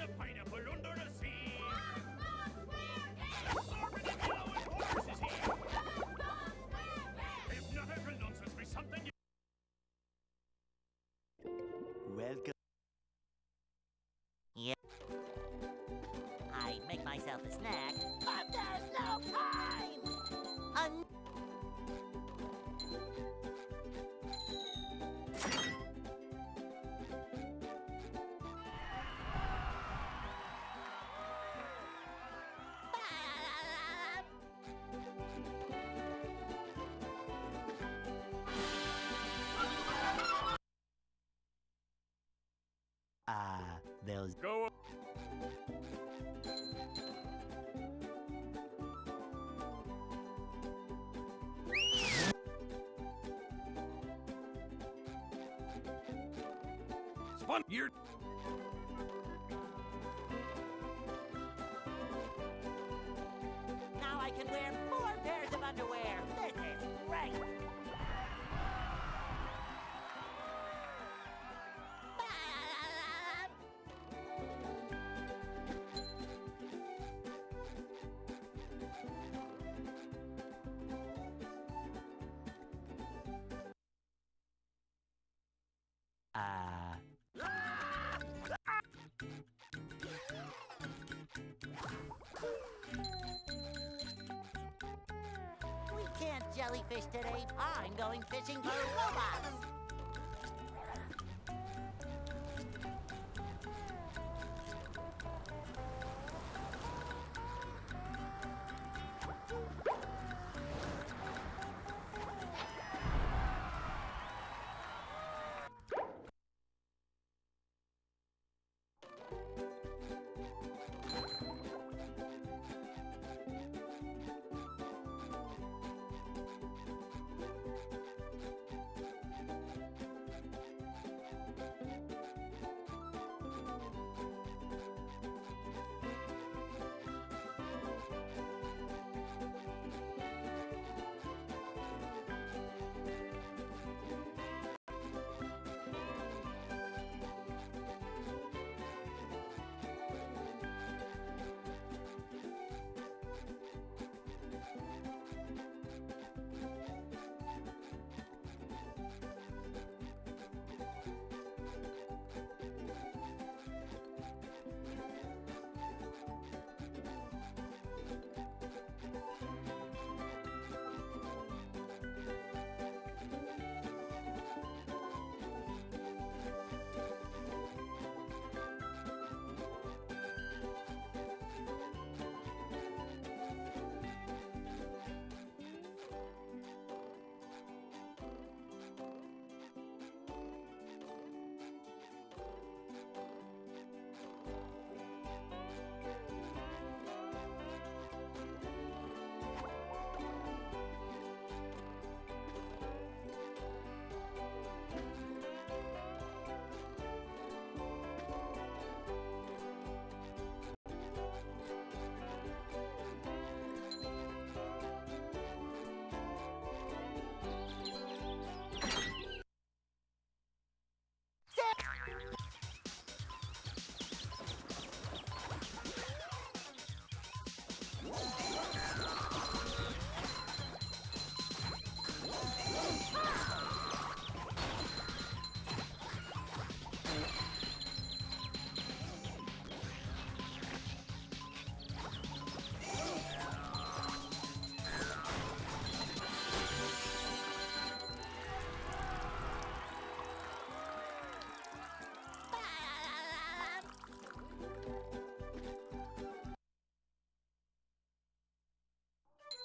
and a pineapple under Those. Go Spun, you're... now I can wear four pairs of underwear! This is great! Jellyfish today. I'm going fishing for robots.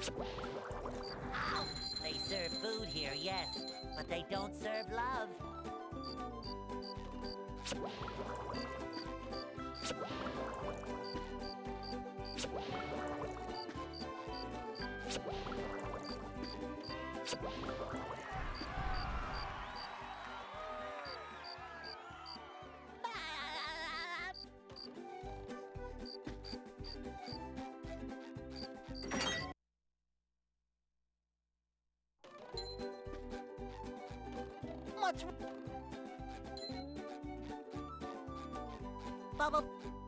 They serve food here, yes. but they don't serve love. What's Bubble With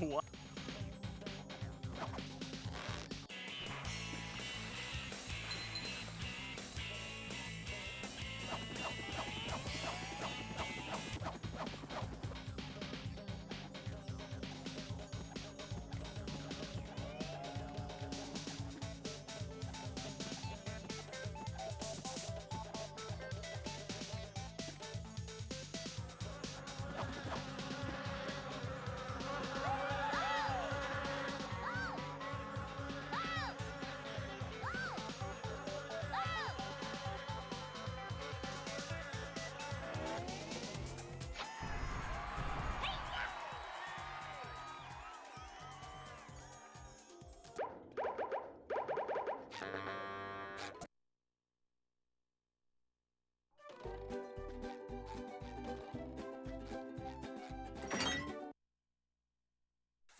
What?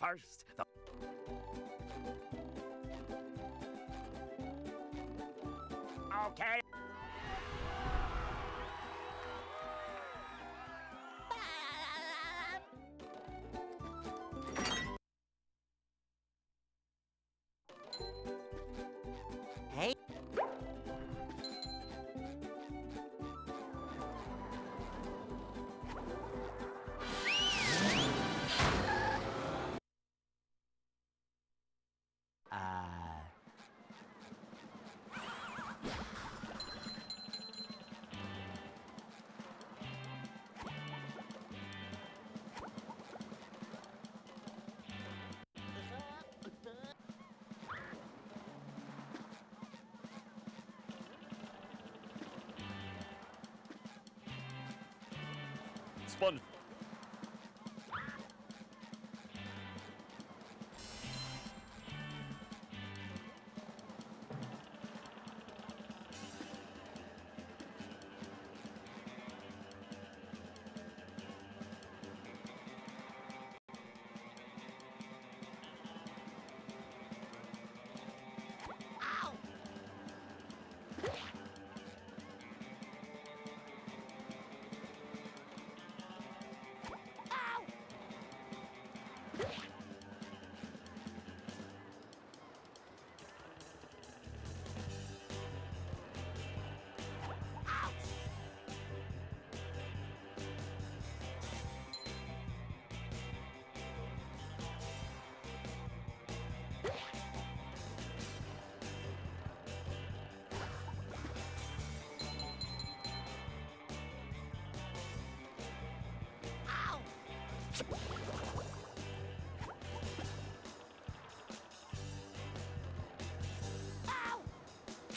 First, the Okay.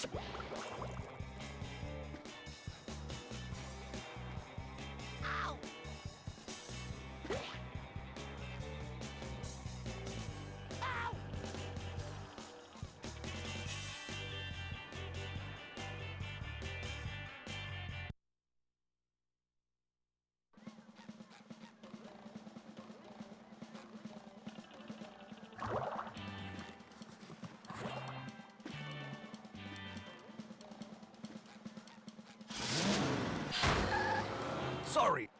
Ow! Ow! Sorry.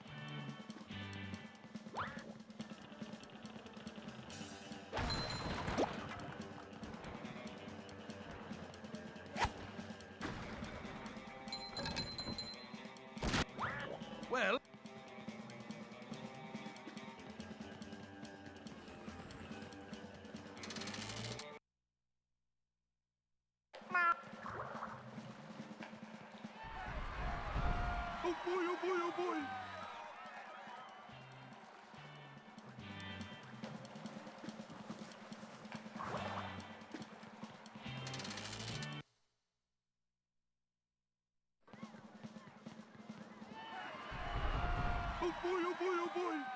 Oh boy, oh boy, oh boy.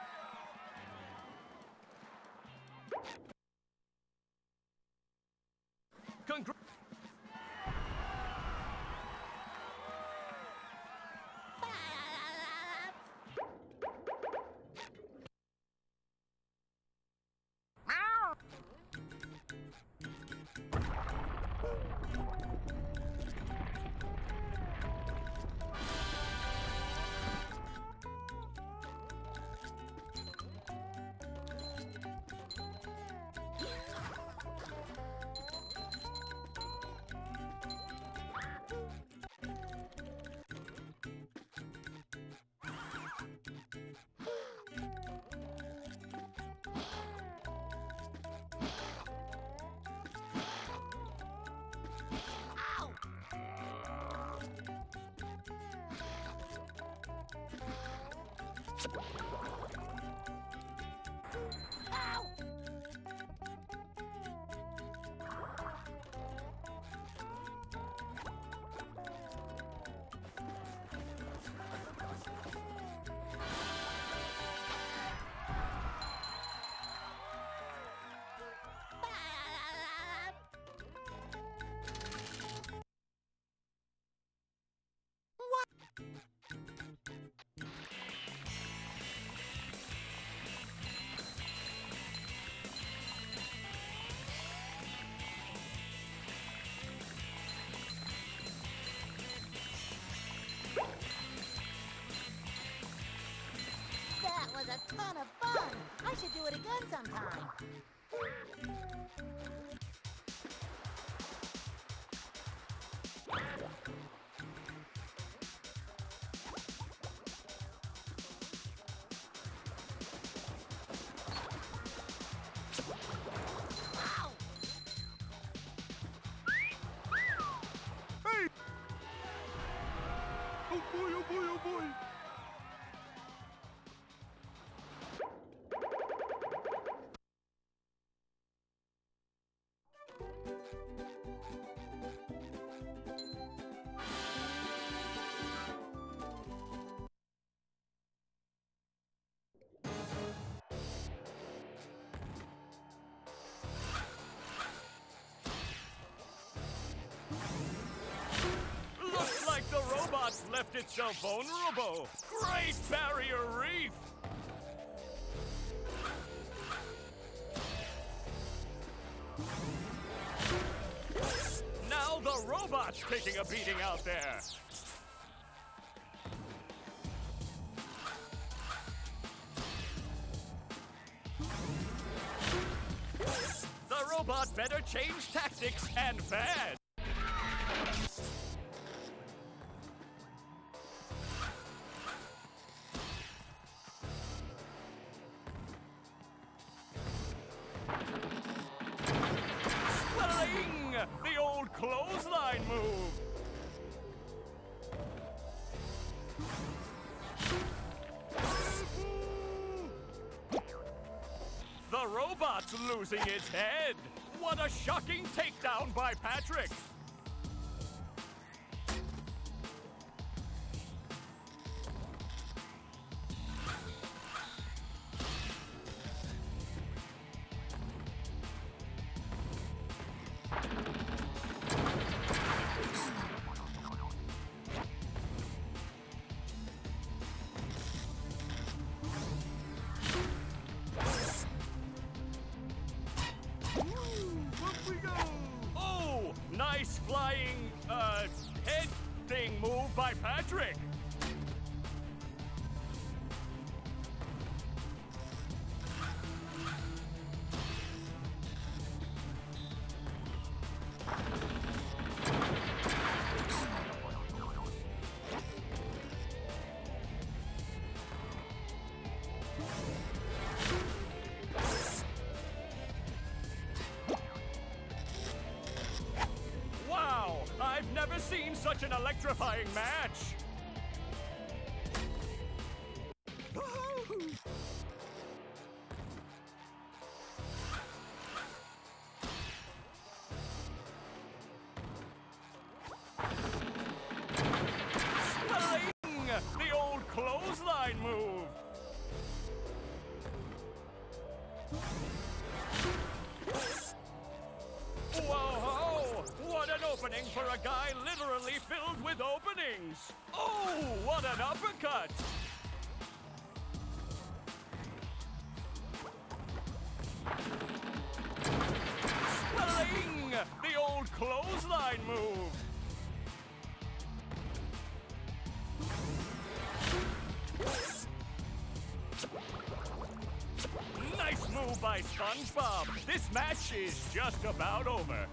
Ow! I should do it again sometime. Hey! Oh boy, oh boy, oh boy. Left itself vulnerable. Great barrier reef! Now the robot's taking a beating out there. The robot better change tactics and fast. Shocking takedown by Patrick. Such an electrifying match. The old clothesline move. Whoa! What an opening for a guy Oh, what an uppercut! The old clothesline move! Nice move by SpongeBob. This match is just about over.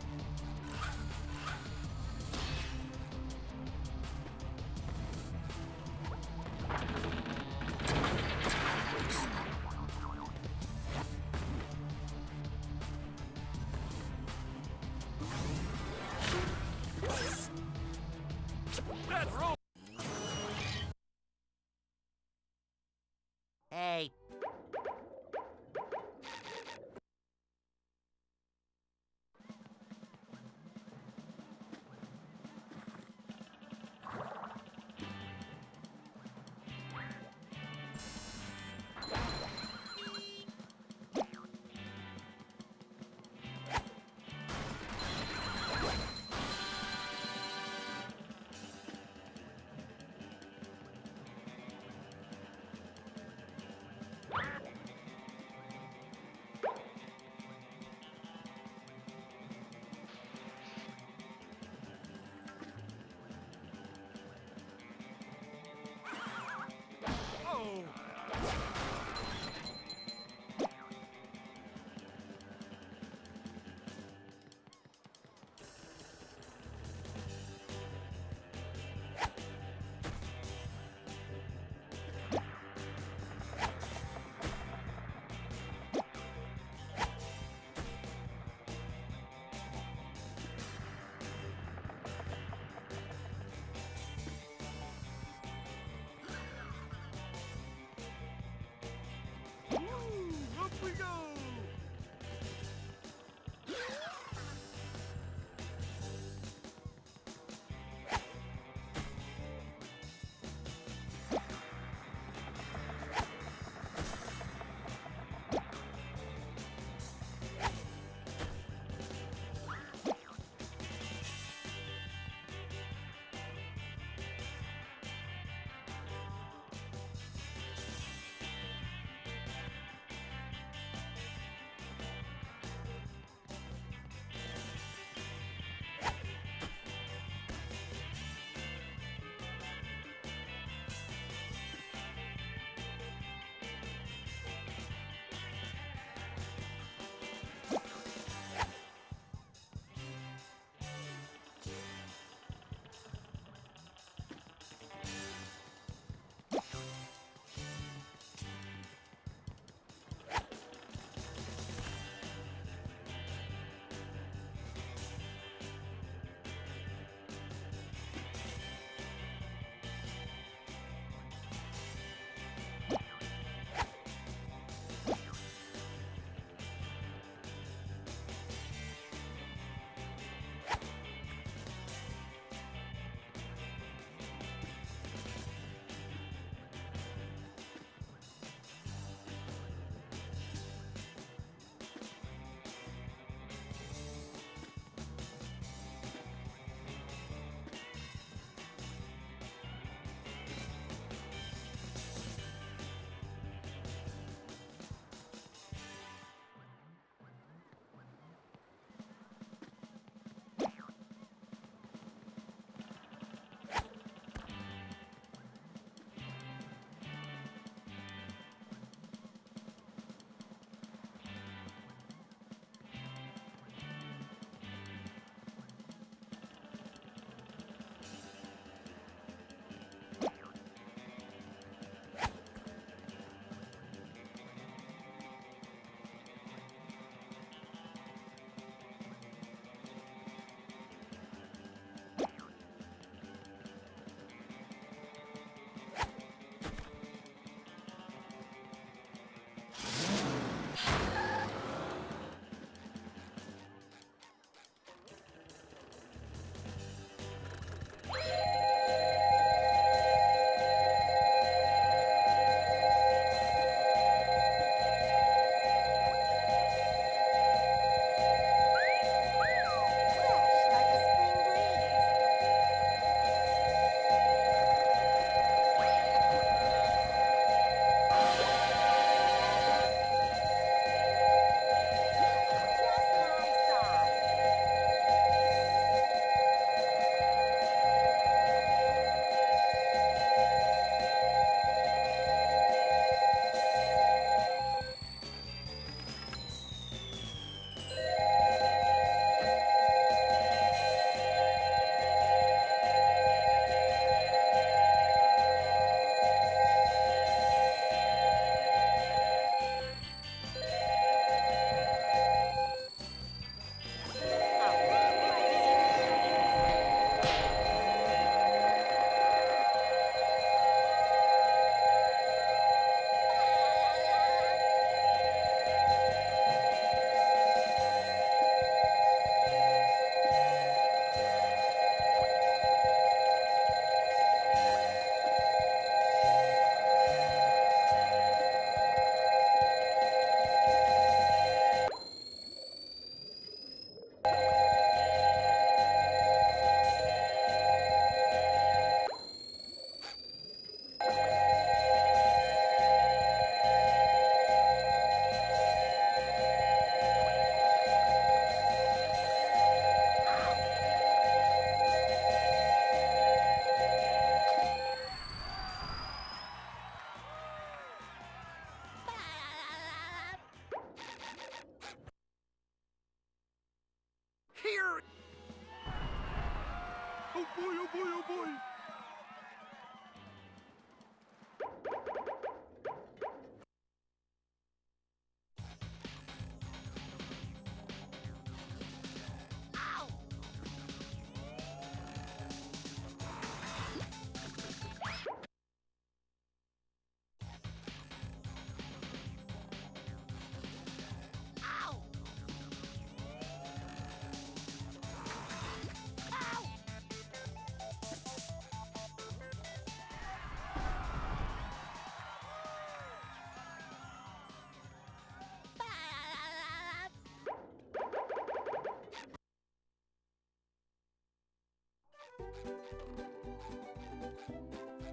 We go!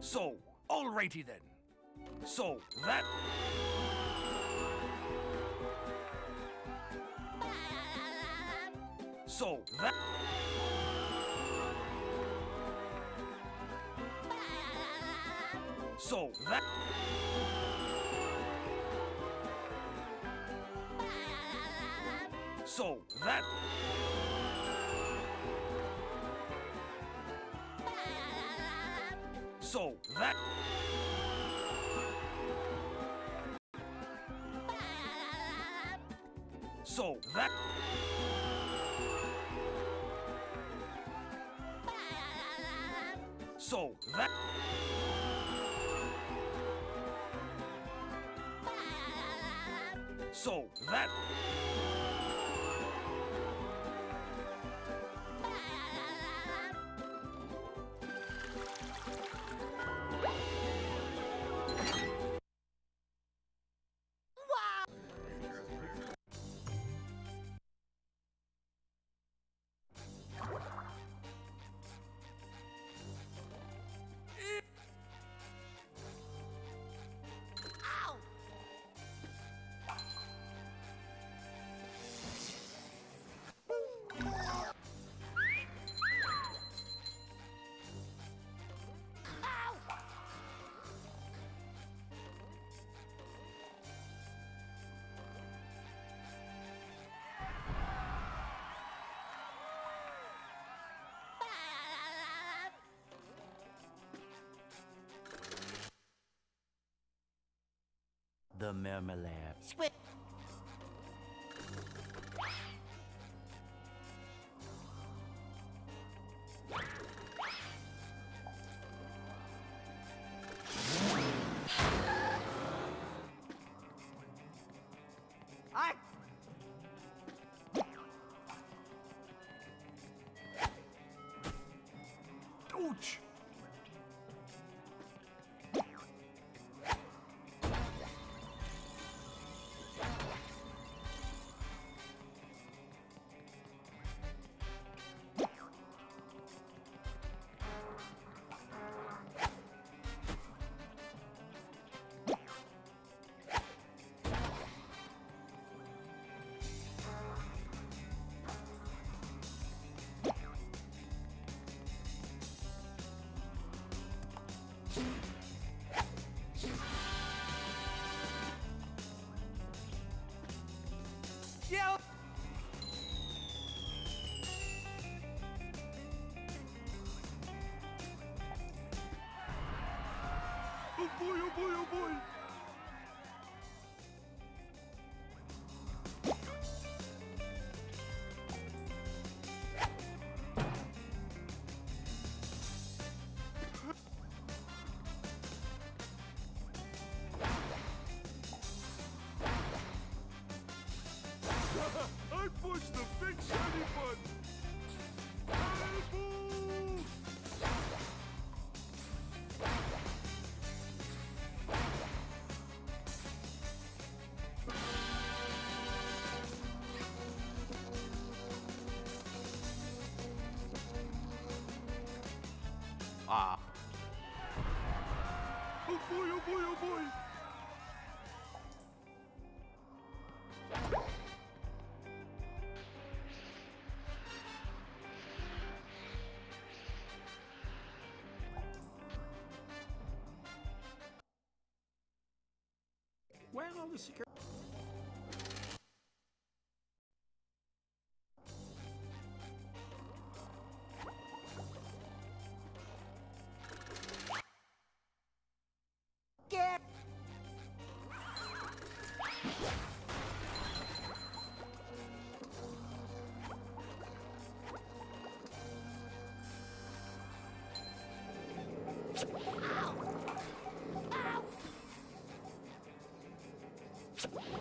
So, alrighty then. So, that. So, that. So, that. So, that. So, that. So, that. So, that. The Marmalade. Squid. Ubul, Ubul. Boy, oh boy! Where are all the security?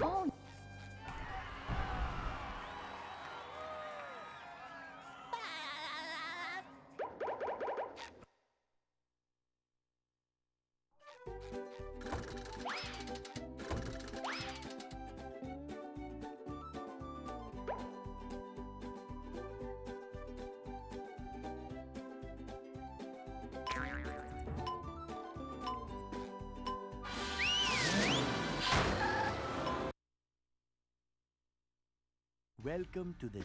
Oh, Welcome to the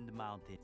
Sand Mountain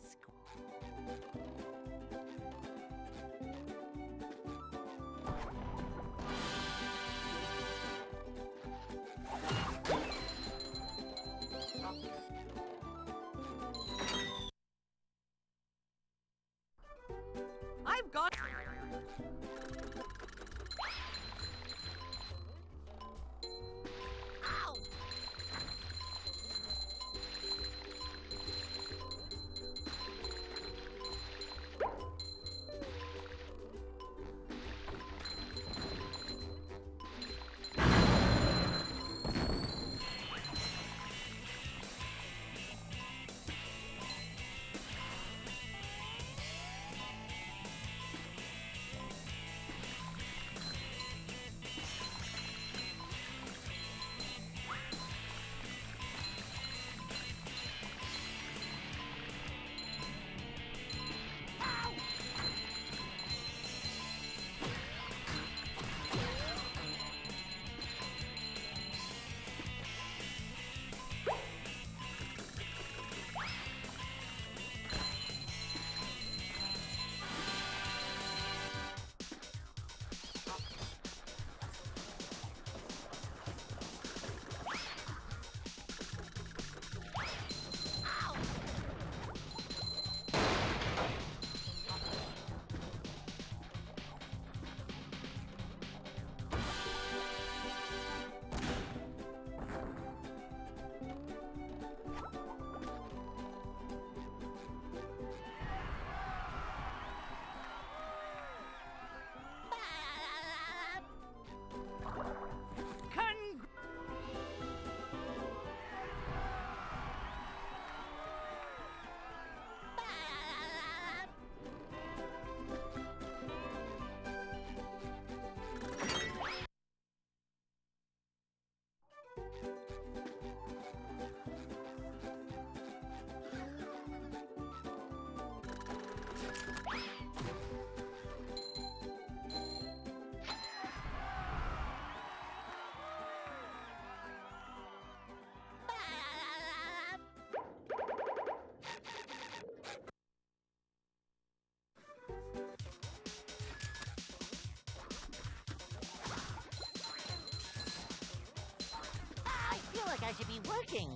I should be working.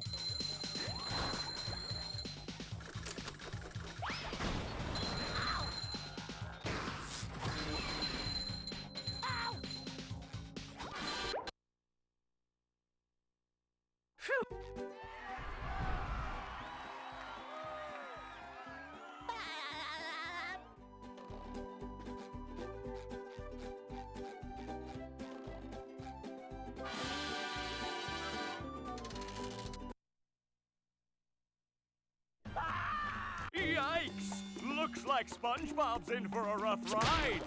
SpongeBob's in for a rough ride.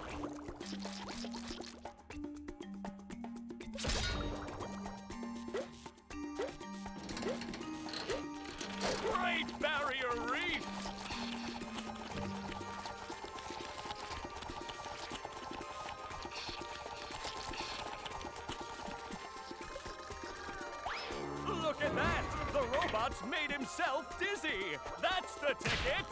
Great Barrier Reef! Look at that! The robot's made himself dizzy! That's the ticket!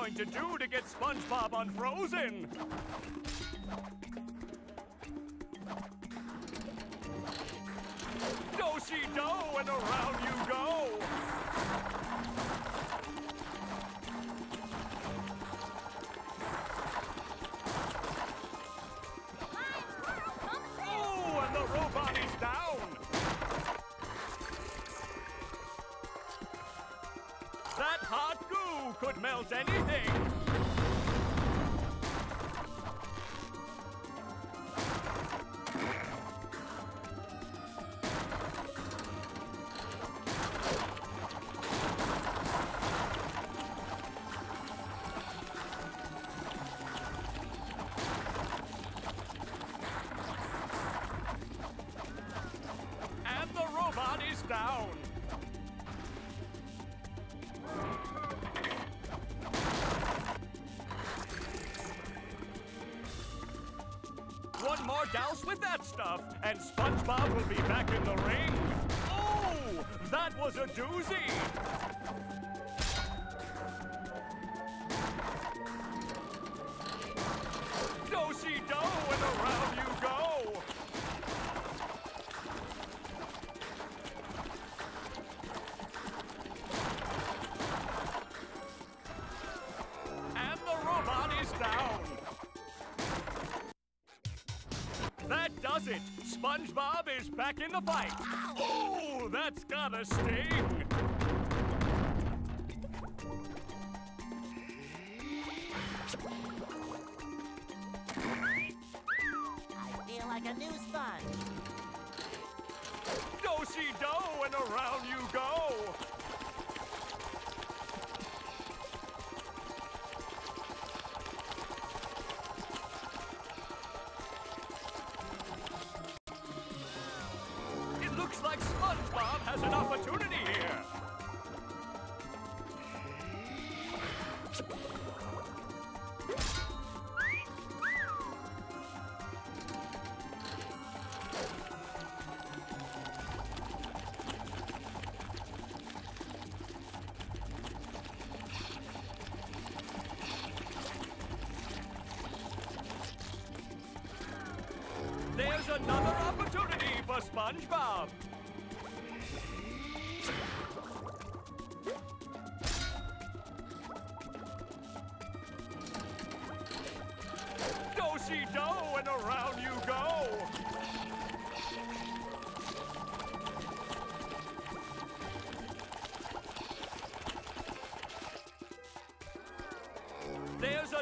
Going to do to get SpongeBob unfrozen? Anything! With that stuff, and SpongeBob will be back in the ring. Oh, that was a doozy. The fight! Oh, that's gotta sting!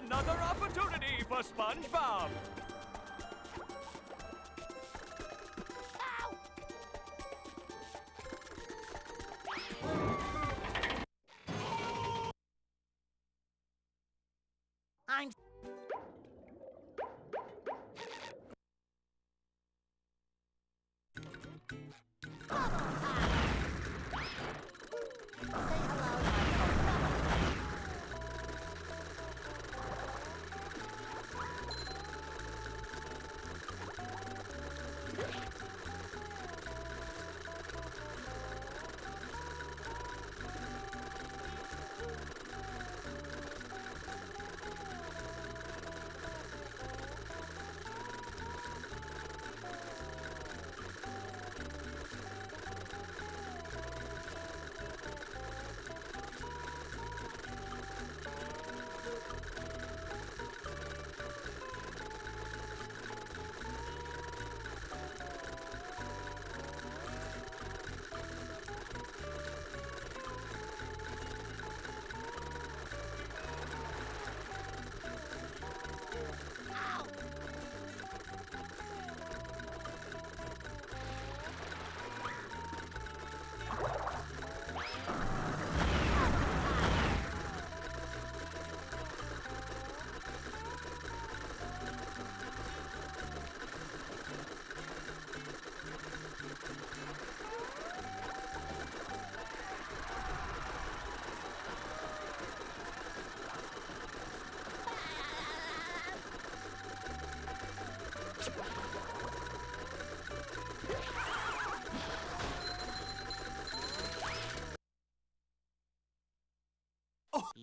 Another opportunity for SpongeBob!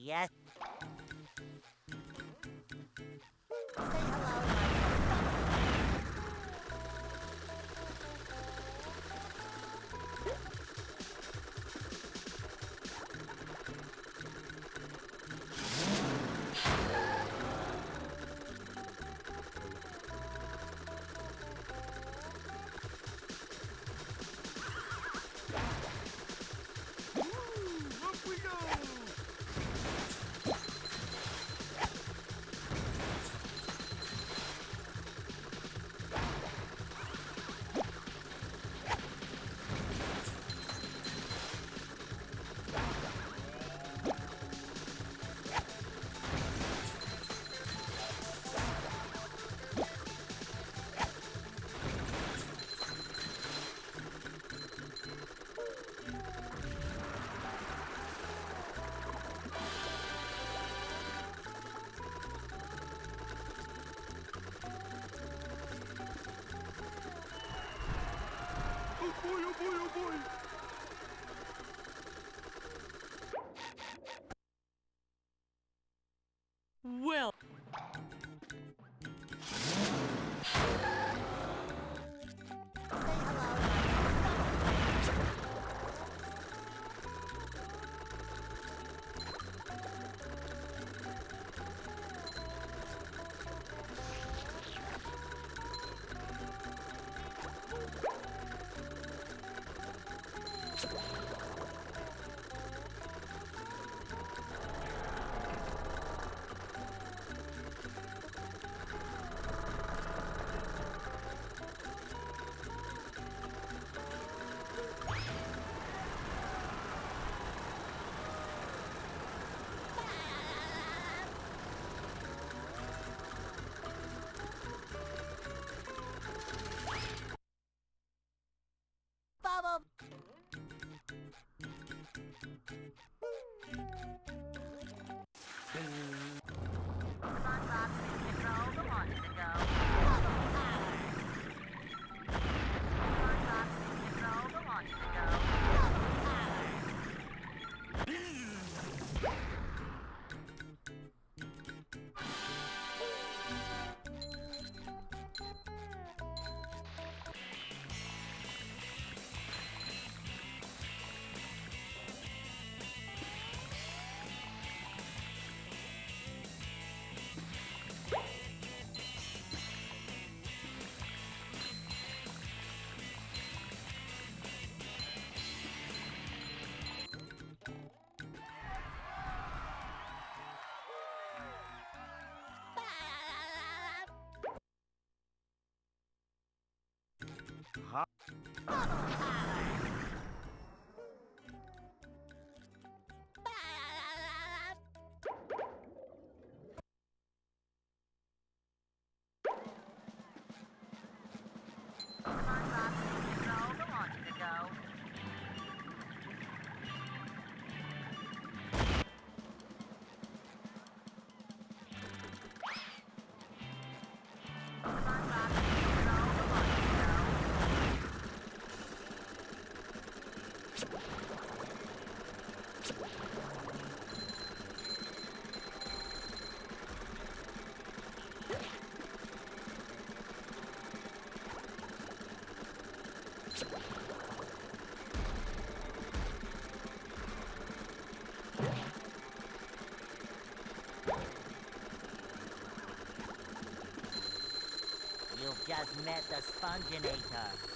Yes. Say hello, Well, Boom. You've just met the Sponginator.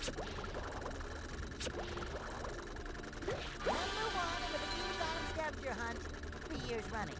Number one in the Bikini Bottom scavenger hunt three years running.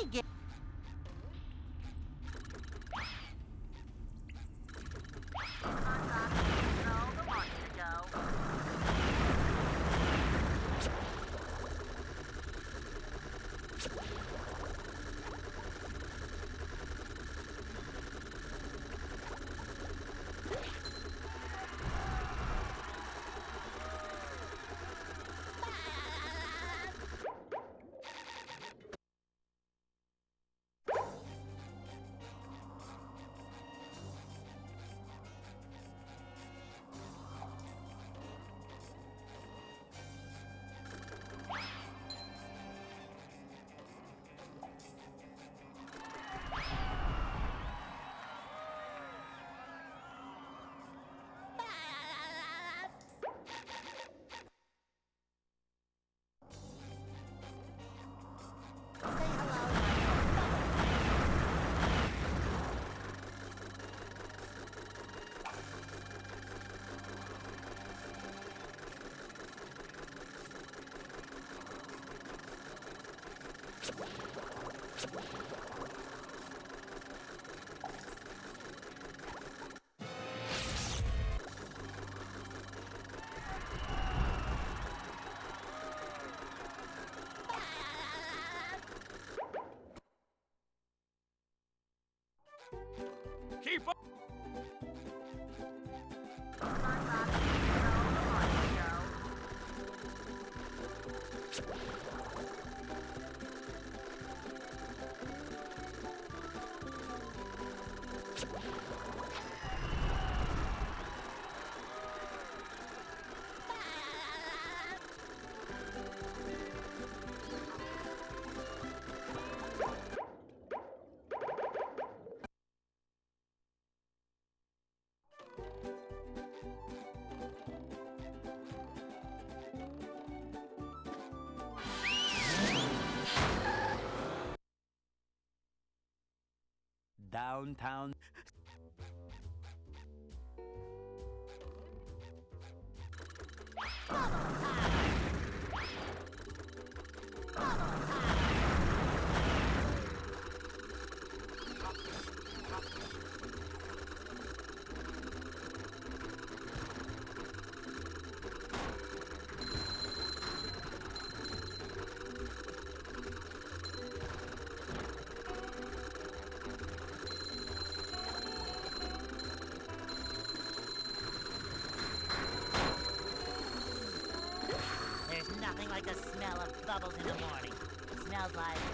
Hey, Keep up! downtown. bubbles in the morning. Smells like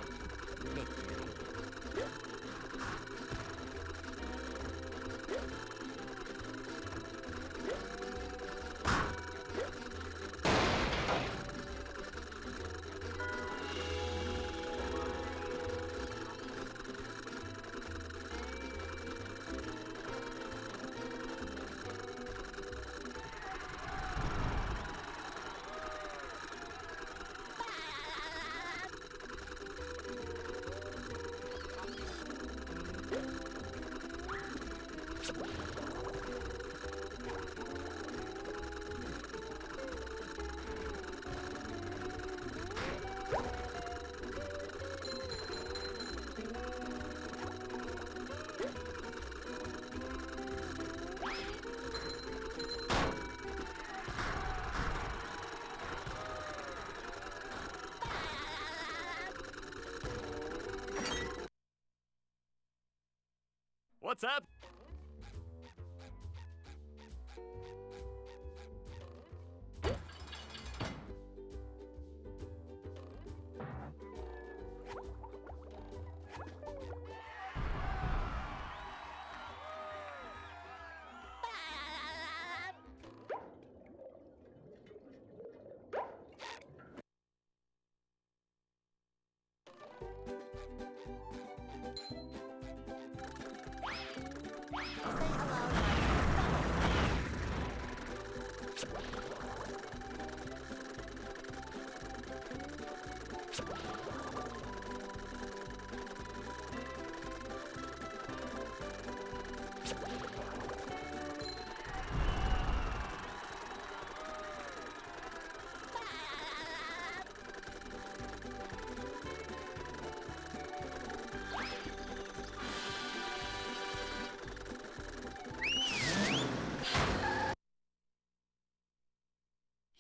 What's up?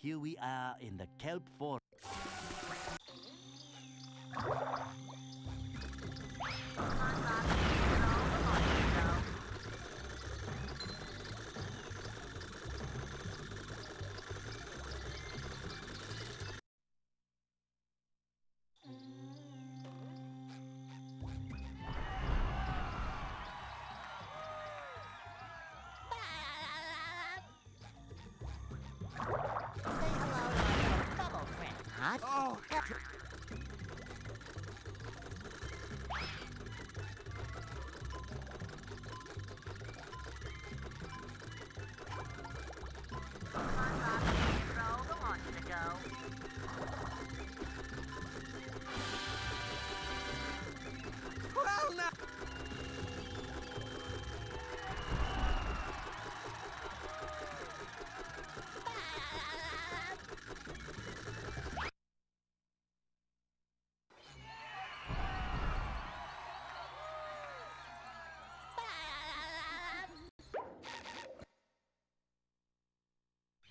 Here we are in the Oh,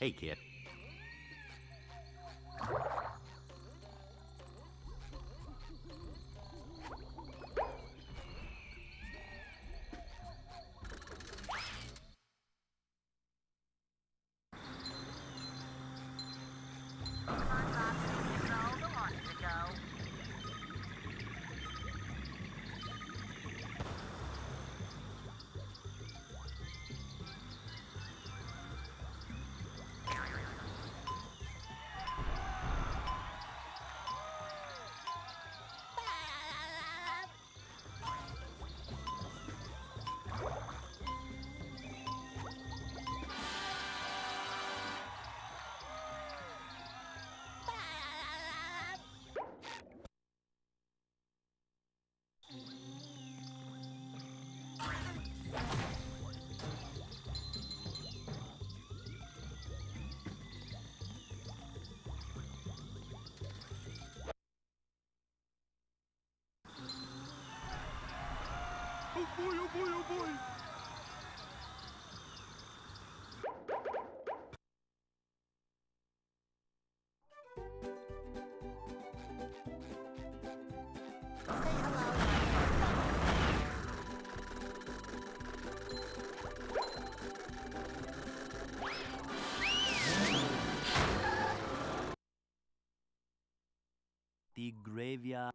Hey, kid. Boy, oh boy, oh boy! The graveyard.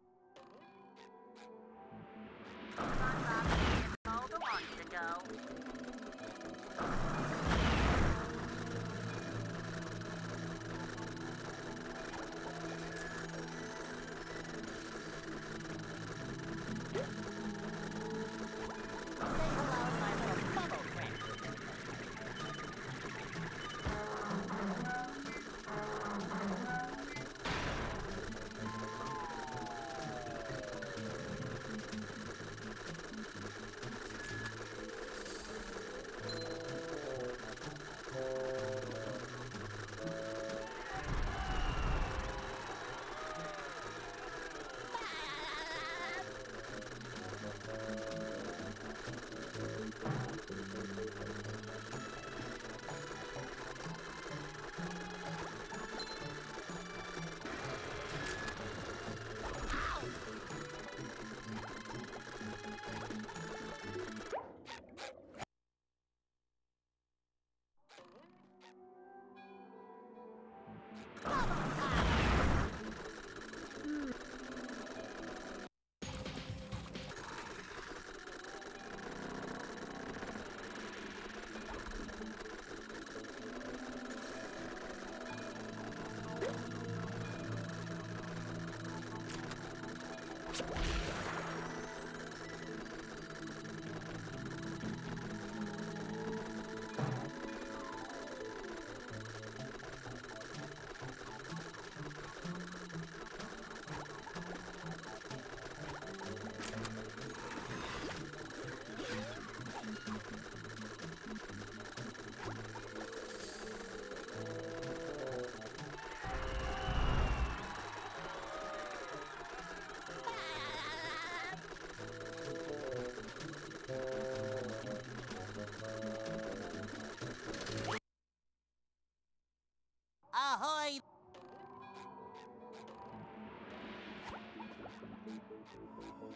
Say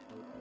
hello.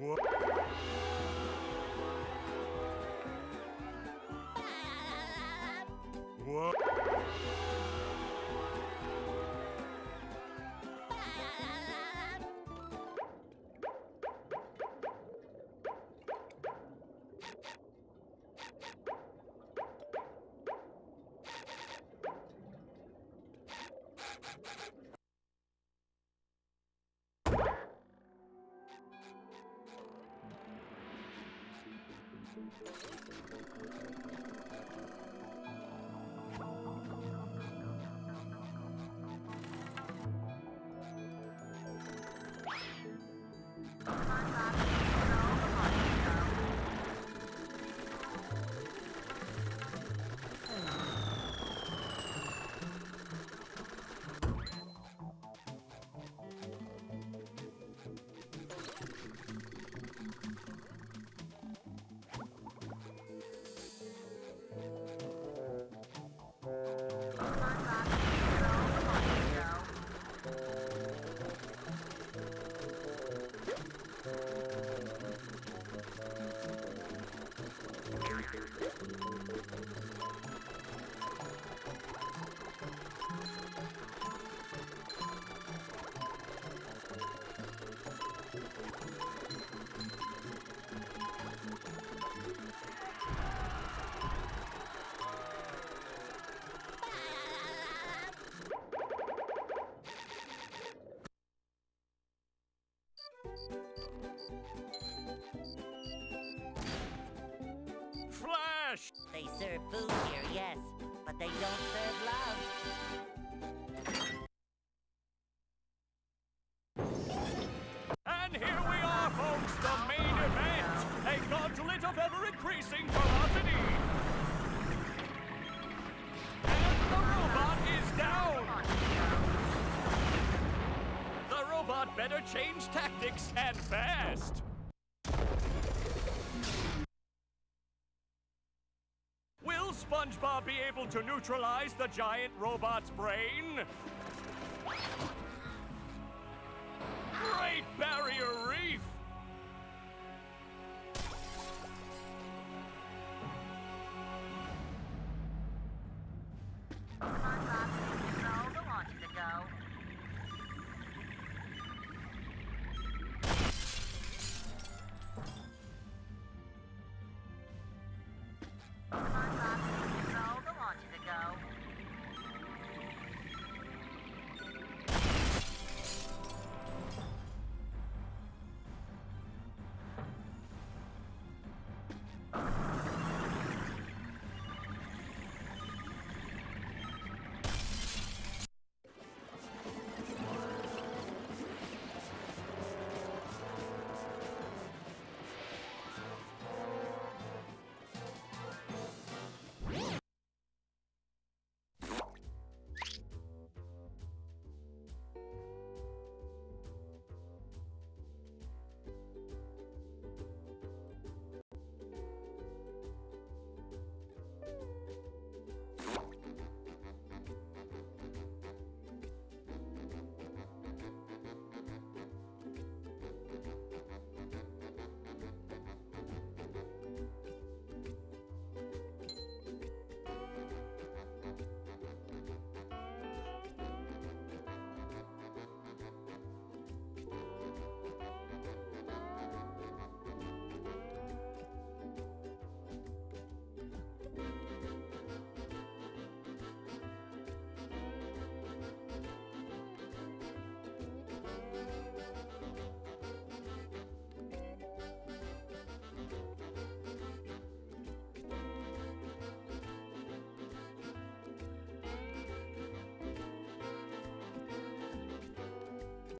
우와. Whoa. Flash! They serve food here, yes, but they don't serve love. Change tactics and fast! Will SpongeBob be able to neutralize the giant robot's brain? Great Barrier Reef!